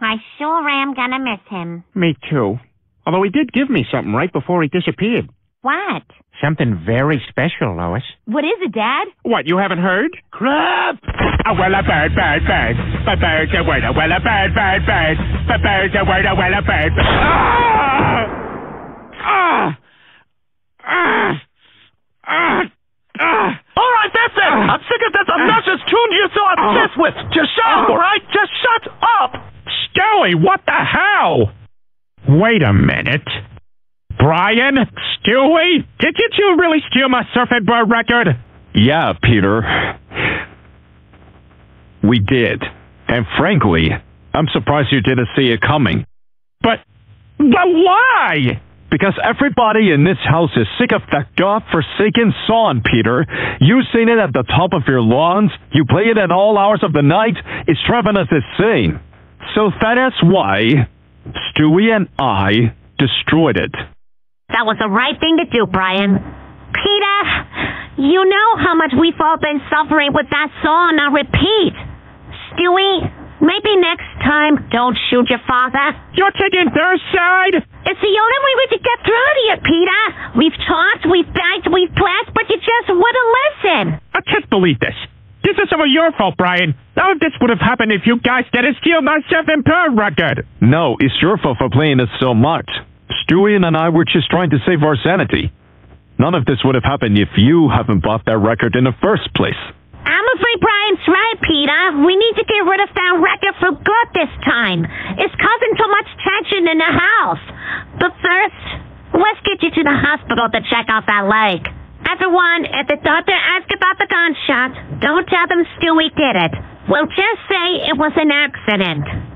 I sure am gonna miss him. Me too. Although he did give me something right before he disappeared. What? Something very special, Lois. What is it, Dad? What, you haven't heard? Crap! A well a bird, bird, bird. A bird's a word, a well a bird, bird, bird. A bird's a word, a well a bird. Ah! Ah! Ah! Ah! Ah! All right, that's it. I'm sick of this obnoxious tune you're so obsessed with. Just shut up, all right? Just shut What the hell? Wait a minute. Brian? Stewie? didn't you two really steal my Surfing Bird record? Yeah, Peter. We did. And frankly, I'm surprised you didn't see it coming. But, but why? Because everybody in this house is sick of that god-forsaken song, Peter. You sing it at the top of your lungs, you play it at all hours of the night, it's driving us insane. So that is why Stewie and I destroyed it. That was the right thing to do, Brian. Peter, you know how much we've all been suffering with that song on repeat. Stewie, maybe next time don't shoot your father. You're taking their side? It's the only way we could get through to you, Peter. We've talked, we've begged, we've pressed, but you just wouldn't listen. I can't believe this. This is some of your fault, Brian. None of this would have happened if you guys didn't steal my Surfing Bird record. No, it's your fault for playing it so much. Stewie and I were just trying to save our sanity. None of this would have happened if you haven't bought that record in the first place. I'm afraid Brian's right, Peter. We need to get rid of that record for good this time. It's causing too much tension in the house. But first, let's get you to the hospital to check out that leg. Everyone, if the doctor asks about the gunshot, don't tell them Stewie did it. We'll just say it was an accident.